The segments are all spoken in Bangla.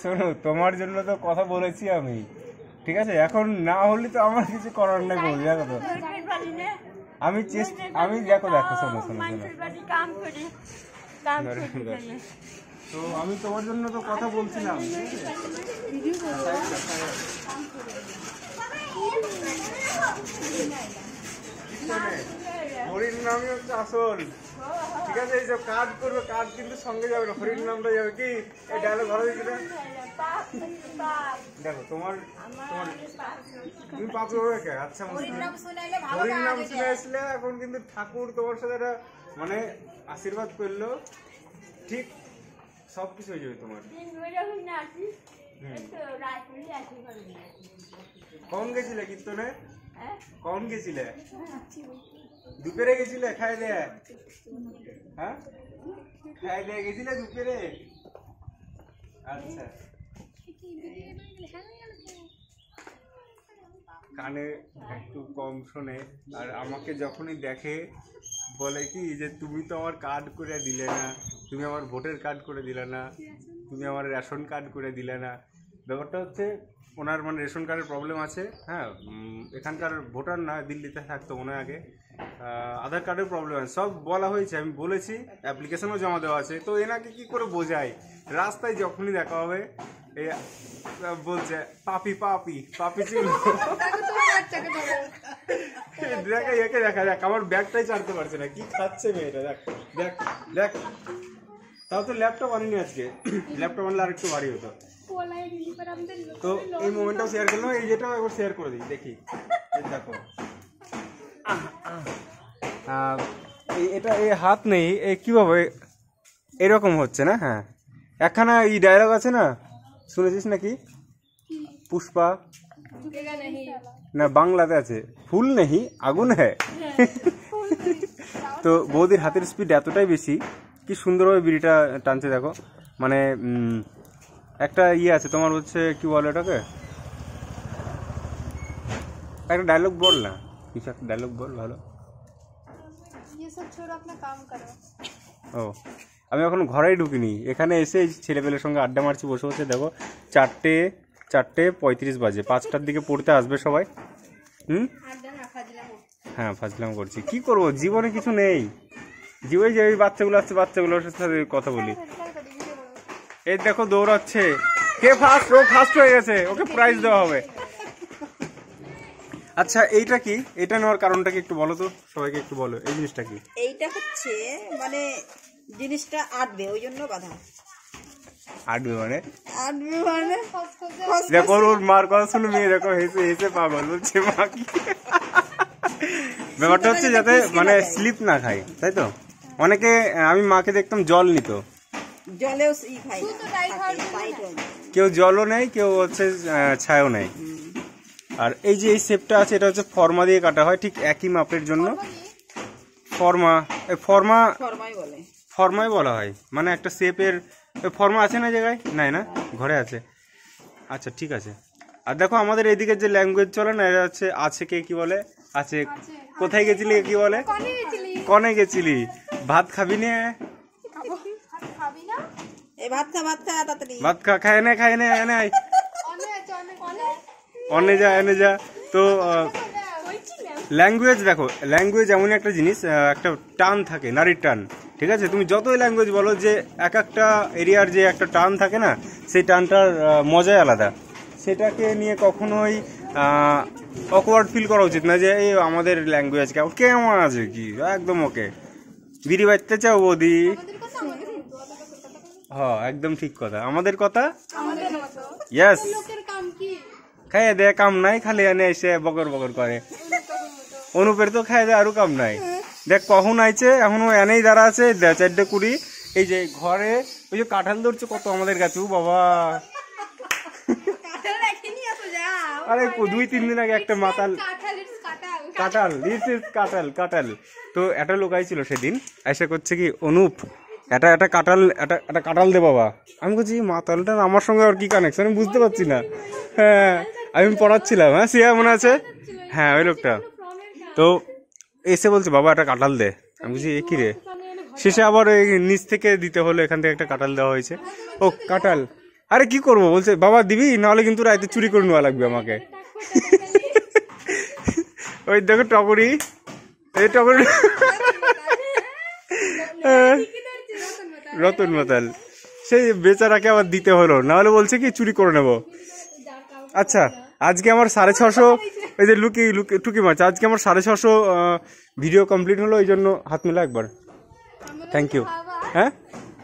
শোনো, তোমার জন্য তো কথা বলেছি আমি। ঠিক আছে? এখন না হলে তো আমার কিছু করার নেই বৌদি, দেখো তো। আমি চেষ্টা আমি দেখো দেখো, শোনো শোনো শোনো। তো আমি তোমার জন্য তো কথা বলছিলাম? হরির নামই হচ্ছে আসল। ঠিক আছে এই যে কাজ করবে কাজ কিন্তু সঙ্গে যাবে না। হরির নামটা যাবে কি? এই ডায়লগ ভালো দিচ্ছি না? দেখো তোমার তোমার তুমি পাপ হবে কে? আচ্ছা হরির নাম শুনে আসলে এখন কিন্তু ঠাকুর তোমার সাথে একটা মানে আশীর্বাদ করল। ঠিক সব কিছু হয়ে যাবে তোমার। কখন গেছিলে কীর্তনে? হ্যাঁ? কখন গেছিলে? দুপুরে গেছিলে খাই দে। হ্যাঁ? খাই দে, গেছিলে দুপুরে? আচ্ছা। কানে একটু কম শোনে, আর আমাকে যখনই দেখে, বলে কি যে তুমি তো আমার কার্ড করে দিলে না, তুমি আমার ভোটের কার্ড করে দিলে না, তুমি আমার রেশন কার্ড করে দিলে না। ব্যাপারটা হচ্ছে, ওনার মানে রেশন কার্ডের প্রবলেম আছে হ্যাঁ এখানকার ভোটার না, দিল্লিতে থাকতো মনে আগে। আধার কার্ডের প্রবলেম আছে। সব বলা হয়েছে আমি বলেছি অ্যাপ্লিকেশনও জমা দেওয়া আছে। তো এনাকে কি করে বোঝাই রাস্তায় যখনই দেখা হবে বলছে পাপি পাপি পাপি ছিল। দেখা একে দেখা দেখ আমার ব্যাগটাই ছাড়তে পারছে না। কি খাচ্ছে মেয়েটা? দেখ দেখ দেখ। তাও তো ল্যাপটপ আনিনি আজকে। ল্যাপটপ আনলে আর একটু ভারী হতো। তো এই মোমেন্টটাও শেয়ার করলাম এই যেটাও একবার শেয়ার করে দিই দেখি। দেখো। এটা এই হাত নেই এ কীভাবে এরকম হচ্ছে না? হ্যাঁ। একখানা এই ডায়লগ আছে না? শুনেছিস নাকি? পুষ্পা? না বাংলাতে আছে। ফুল নেহি আগুন হ্যাঁ তো বৌদির হাতের স্পিড এতটাই বেশি কি সুন্দরভাবে বিড়িটা টানছে দেখো। মানে একটা ইয়ে আছে তোমার হচ্ছে কি বলে এটাকে একটা ডায়লগ বল না। কিছু একটা ডায়লগ বল ভালো। ও আমি এখন ঘরেই ঢুকিনি। এখানে এসে ছেলেপেলের সঙ্গে আড্ডা মারছি বসে বসে। দেখো চারটে চারটে পঁয়ত্রিশ বাজে। পাঁচটার দিকে পড়তে আসবে সবাই। হুম? হ্যাঁ ফাজলাম করছি। কি করব? জীবনে কিছু নেই। জীবনে যে ওই বাচ্চাগুলো আসছে বাচ্চাগুলো সাথে কথা বলি। এই দেখো দৌড়াচ্ছে। কে ফার্স্ট ও ফার্স্ট হয়ে গেছে। ওকে প্রাইজ দেওয়া হবে। আচ্ছা এইটা কি? এটা নেওয়ার কারণটা কি একটু বলো তো? সবাইকে একটু বলো এই জিনিসটা কি? এইটা হচ্ছে মানে জিনিসটা আটবে ওই জন্য বাধা। আটবে মানে? আটবে মানে? দেখো ওর মার কথা শুনে মেয়ে দেখো হেসে হেসে পাগল বলছে মা কি? ব্যাপারটা হচ্ছে যাতে মানে স্লিপ না খায় তাই তো? অনেকে আমি মাকে দেখতাম জল নিত। জলেও। কেউ জলও নেই কেউ হচ্ছে ছায়াও নেয় আর এই যে এই শেপটা আছে এটা হচ্ছে ফর্মা দিয়ে কাটা হয় ঠিক একই মাপের জন্য। ফর্মা এই ফর্মা ফরমাই বলে। ফর্মাই বলা হয়। মানে একটা শেপের ফর্মা আছে না জায়গায়? নাই না? ঘরে আছে। আচ্ছা ঠিক আছে। আর দেখো আমাদের এদিকে যে ল্যাঙ্গুয়েজ চলে না এটা হচ্ছে আছে কে কি বলে? আছে কোথায় গেছিলি কি বলে? কনে গেছিলি। ভাত খাবি নে? না? ভাত খা ভাত খা তাড়াতাড়ি। ভাত খা খায় নে খায় নে এনে আয়। অনে আছে অনে অনে অনে যা এনে যা তো ল্যাঙ্গুয়েজ দেখো ল্যাঙ্গুয়েজ এমন একটা জিনিস একটা টান থাকে নারীর টান ঠিক আছে? তুমি যতই ল্যাঙ্গুয়েজ বলো যে এক একটা এরিয়ার যে একটা টান থাকে না সেই টানটার মজাই আলাদা। সেটাকে নিয়ে কখনোই অকওয়ার্ড ফিল করা উচিত না যে এই আমাদের ল্যাঙ্গুয়েজ কেমন কেমন আছে কি? একদম ওকে। বিড়ি বাজতে চাও বৌদি। হ একদম ঠিক কথা। আমাদের কথা? ইয়েস খাইয়ে দে কাম নাই খালি এনে এসে বকর বকর করে। অনুপের তো খাই দে আরও কাম নাই। দেখ কখন আইছে এখনও এনেই দাঁড়া আছে দে- চারটে কুড়ি। এই যে ঘরে ওই যে কাঁঠাল ধরছে কত আমাদের কাছে ও বাবা। আরে দুই তিন দিন আগে একটা মাতাল কাঁঠাল দিস ইজ কাঁঠাল কাঁঠাল তো একটা লোক আইছিল সেদিন এসে করছে কি অনুপ এটা একটা কাঁঠাল এটা একটা কাঁঠাল দে বাবা। আমি বলছি মাতালটা আমার সঙ্গে আর কি কানেকশন আমি বুঝতে পারছি না। হ্যাঁ। আমি পড়াচ্ছিলাম হ্যাঁ সিয়া মনে আছে? হ্যাঁ ওই লোকটা। তো এসে বলছে বাবা একটা কাঁঠাল দে। আমি বলছি এ কি রে? শেষে আবার ওই নিচ থেকে দিতে হলো এখান থেকে একটা কাঁঠাল দেওয়া হয়েছে। ও কাঁঠাল। আরে কি করব? বলছে বাবা দিবি? নাহলে কিন্তু রাইতে চুরি করে নেওয়া লাগবে আমাকে। ওই দেখো টকরি এই টকরি রতন মাতাল। সেই বেচারাকে আবার দিতে হলো। নাহলে বলছে কি চুরি করে নেব। আচ্ছা। আজকে আমার সাড়ে ছশো, এই যে লুকি লুকি, টুকি মাছ, আজকে আমার সাড়ে ছশো ভিডিও কমপ্লিট হলো, এই জন্য হাত মেলা একবার। থ্যাংক ইউ হ্যাঁ?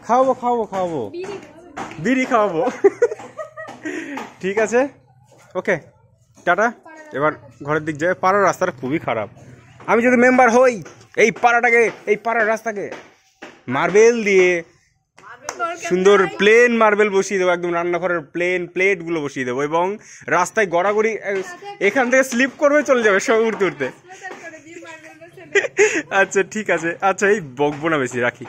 খাওয়াবো খাওয়াবো খাওয়াবো। বিড়ি খাওয়াবো। ঠিক আছে? Okay tata. এবার ঘরের দিক যাবে পাড়ার রাস্তাটা খুবই খারাপ। আমি যদি মেম্বার হই, এই পাড়াটাকে, এই পাড়ার রাস্তাকে মার্বেল দিয়ে সুন্দর প্লেন মার্বেল বসিয়ে দেবো একদম রান্নাঘরের প্লেন প্লেটগুলো বসিয়ে দেবো এবং রাস্তায় গড়াগড়ি এখান থেকে স্লিপ করবে চলে যাবে সব উঠতে উঠতে আচ্ছা ঠিক আছে। আচ্ছা এই বকবো না বেশি রাখি।